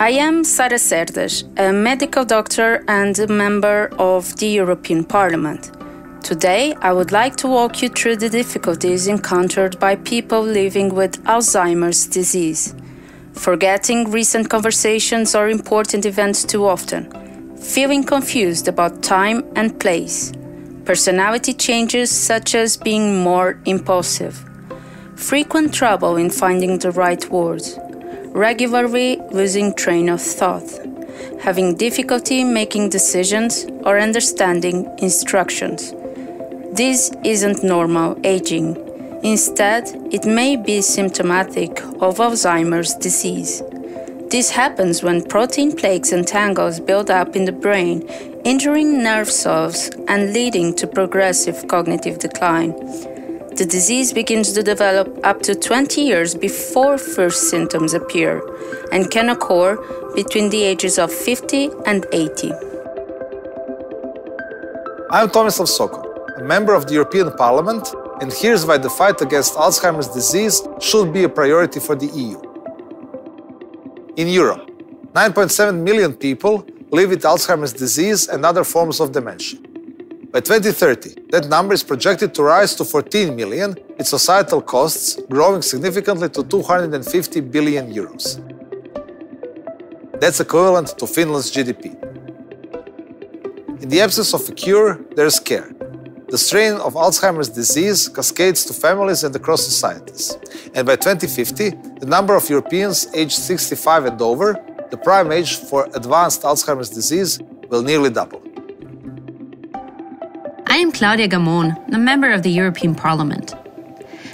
I am Sara Cerdas, a medical doctor and a member of the European Parliament. Today, I would like to walk you through the difficulties encountered by people living with Alzheimer's disease. Forgetting recent conversations or important events too often, feeling confused about time and place, personality changes such as being more impulsive, frequent trouble in finding the right words regularly losing train of thought, having difficulty making decisions or understanding instructions. This isn't normal aging. Instead, it may be symptomatic of Alzheimer's disease. This happens when protein plaques and tangles build up in the brain, injuring nerve cells and leading to progressive cognitive decline the disease begins to develop up to 20 years before first symptoms appear and can occur between the ages of 50 and 80. I'm Tomislav Sokol, a member of the European Parliament, and here's why the fight against Alzheimer's disease should be a priority for the EU. In Europe, 9.7 million people live with Alzheimer's disease and other forms of dementia. By 2030, that number is projected to rise to 14 million, with societal costs growing significantly to 250 billion euros. That's equivalent to Finland's GDP. In the absence of a cure, there is care. The strain of Alzheimer's disease cascades to families and across societies. And by 2050, the number of Europeans aged 65 and over, the prime age for advanced Alzheimer's disease, will nearly double. I am Claudia Gamon, a member of the European Parliament.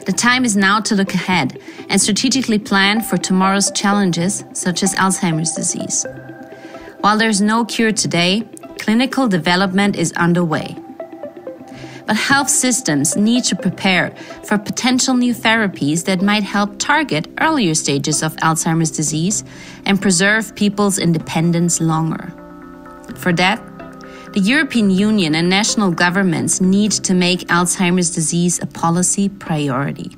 The time is now to look ahead and strategically plan for tomorrow's challenges, such as Alzheimer's disease. While there's no cure today, clinical development is underway. But health systems need to prepare for potential new therapies that might help target earlier stages of Alzheimer's disease and preserve people's independence longer. For that, the European Union and national governments need to make Alzheimer's disease a policy priority.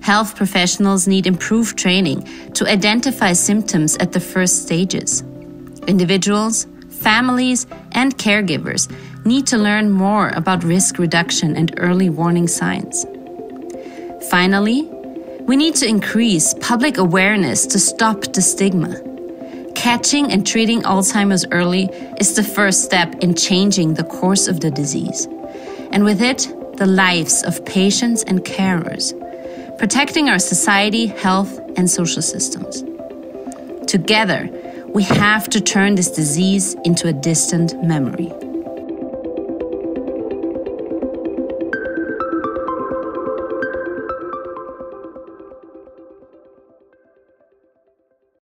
Health professionals need improved training to identify symptoms at the first stages. Individuals, families, and caregivers need to learn more about risk reduction and early warning signs. Finally, we need to increase public awareness to stop the stigma Catching and treating Alzheimer's early is the first step in changing the course of the disease, and with it, the lives of patients and carers, protecting our society, health, and social systems. Together, we have to turn this disease into a distant memory.